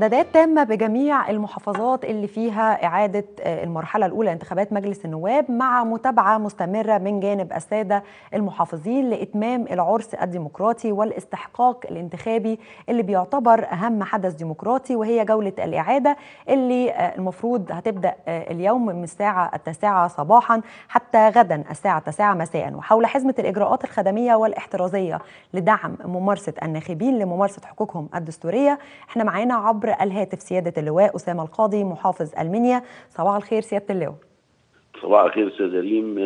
استعدادات تامة بجميع المحافظات اللي فيها إعادة المرحلة الأولى انتخابات مجلس النواب مع متابعة مستمرة من جانب السادة المحافظين لإتمام العرس الديمقراطي والاستحقاق الانتخابي اللي بيعتبر أهم حدث ديمقراطي وهي جولة الإعادة اللي المفروض هتبدأ اليوم من الساعة التاسعة صباحا حتى غدا الساعة التاسعة مساء وحول حزمة الإجراءات الخدمية والإحترازية لدعم ممارسة الناخبين لممارسة حقوقهم الدستورية. إحنا معانا عبر عبر الهاتف سيادة اللواء أسامة القاضي محافظ المنيا صباح الخير سيادة اللواء. صباح الخير أستاذ ريم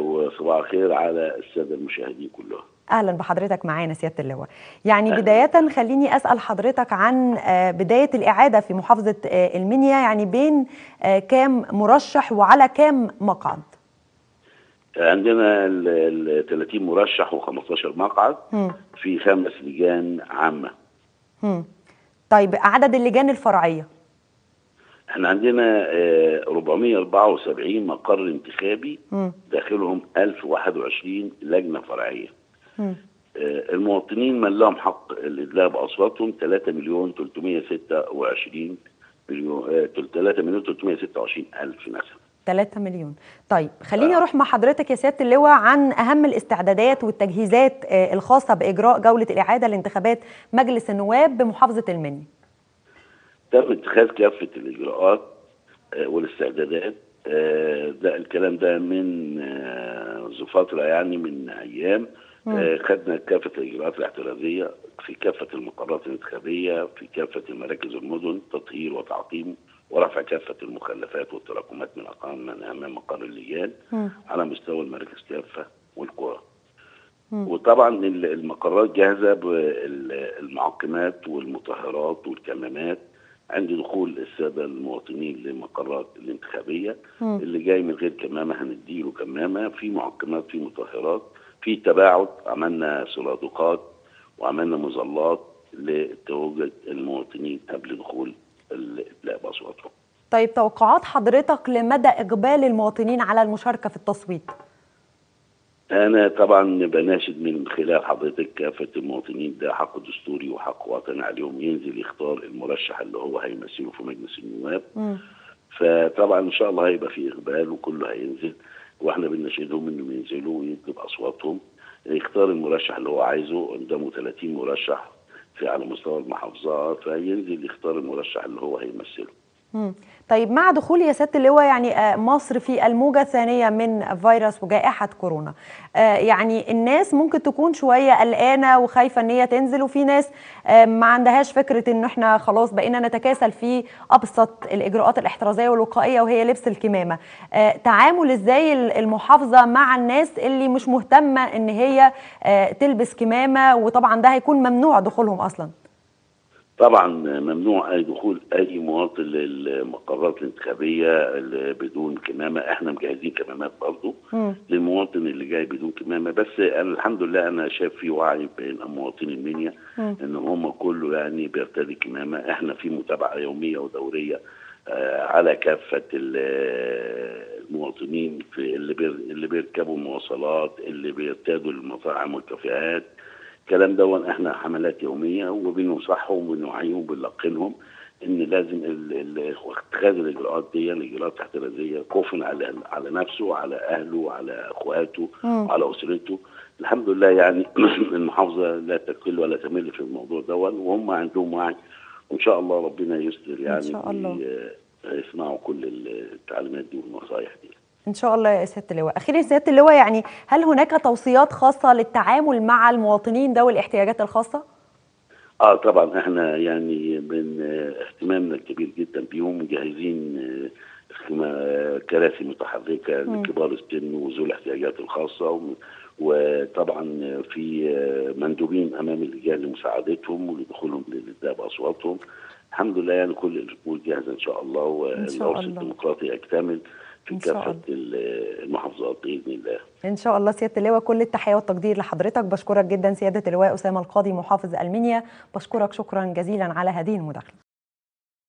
وصباح الخير على السادة المشاهدين كلهم. أهلا بحضرتك معانا سيادة اللواء. يعني أهلا. بداية خليني أسأل حضرتك عن بداية الإعادة في محافظة المنيا يعني بين كام مرشح وعلى كام مقعد؟ عندنا ال 30 مرشح و15 مقعد م. في خمس لجان عامة. م. طيب عدد اللجان الفرعية إحنا عندنا 474 مقر انتخابي م. داخلهم 1021 لجنة فرعية م. المواطنين من لهم حق الادلاء بأصواتهم 3 مليون 326 مليون 3 مليون 326 ألف نسمة 3 مليون. طيب خليني آه. أروح مع حضرتك يا سيادة اللواء عن أهم الاستعدادات والتجهيزات الخاصة بإجراء جولة الإعادة لانتخابات مجلس النواب بمحافظة المنيا تم اتخاذ كافة الإجراءات والاستعدادات. ده الكلام ده من ذو فتره يعني من أيام خدنا كافة الإجراءات الاحترازية في كافة المقرات الانتخابية في كافة المراكز المدن تطهير وتعقيم. ورفع كافة المخلفات والتراكمات من أقام من أمام مقر اللجان على مستوى المراكز كافة والقرى وطبعا المقرات جاهزة بالمعقمات والمطهرات والكمامات عند دخول السادة المواطنين للمقرات الانتخابية. م. اللي جاي من غير كمامة هنديله كمامة. في معقمات في مطهرات في تباعد. عملنا سلادقات وعملنا مظلات لتواجد المواطنين قبل دخول الادلاء باصواتهم. طيب توقعات حضرتك لمدى إقبال المواطنين على المشاركة في التصويت؟ أنا طبعا بناشد من خلال حضرتك كافة المواطنين ده حق دستوري وحق وطني عليهم ينزل يختار المرشح اللي هو هيمثله في مجلس النواب. م. فطبعا إن شاء الله هيبقى في إقبال وكله هينزل وإحنا بنناشدهم انهم ينزلوا ويدوا باصواتهم يختار المرشح اللي هو عايزه قدامه 30 مرشح في على مستوى المحافظات فينزل يختار المرشح اللي هو هيمثله. طيب مع دخول يا سياده اللواء يعني مصر في الموجة الثانية من فيروس وجائحة كورونا. يعني الناس ممكن تكون شوية قلقانة وخايفة إن هي تنزل وفي ناس ما عندهاش فكرة إن إحنا خلاص بقينا نتكاسل في أبسط الإجراءات الاحترازية والوقائية وهي لبس الكمامة. تعامل إزاي المحافظة مع الناس اللي مش مهتمة إن هي تلبس كمامة وطبعا ده هيكون ممنوع دخولهم أصلا؟ طبعا ممنوع أي دخول أي مواطن للمقرات الانتخابية بدون كمامة. إحنا مجهزين كمامات برضه للمواطن اللي جاي بدون كمامة. بس أنا الحمد لله أنا شايف في وعي بين مواطني المنيا إن هم كله يعني بيرتدي كمامة. إحنا في متابعة يومية ودورية آه على كافة المواطنين في اللي بير اللي بيركبوا المواصلات اللي بيرتادوا المطاعم والكافيهات. الكلام ده إحنا حملات يومية وبننصحهم وبنوعيهم وبنلقنهم إن لازم اتخاذ الاجراءات دي الإجراءات الاحترازية خوفا على على نفسه وعلى أهله وعلى أخواته وعلى أسرته. الحمد لله يعني المحافظة لا تقل ولا تمل في الموضوع ده وهم عندهم وعي. وإن شاء الله ربنا يستر يعني إن شاء الله. يسمعوا كل التعليمات دي والنصائح دي. إن شاء الله يا سيادة اللواء. أخيرا سيادة اللواء يعني هل هناك توصيات خاصة للتعامل مع المواطنين ذوي الاحتياجات الخاصة؟ آه طبعا إحنا يعني من اهتمامنا الكبير جدا بيهم مجهزين كراسي متحركة لكبار السن وذوي الاحتياجات الخاصة وطبعا في مندوبين أمام اللجان لمساعدتهم ولدخولهم للاداء بأصواتهم. الحمد لله يعني كل الأمور جاهزة إن شاء الله والعرس الديمقراطي يكتمل في كافه المحافظات بإذن الله. إن شاء الله سيادة اللواء كل التحية والتقدير لحضرتك بشكرك جدا سيادة اللواء أسامة القاضي محافظ المنيا بشكرك شكرا جزيلا على هذه المداخلة.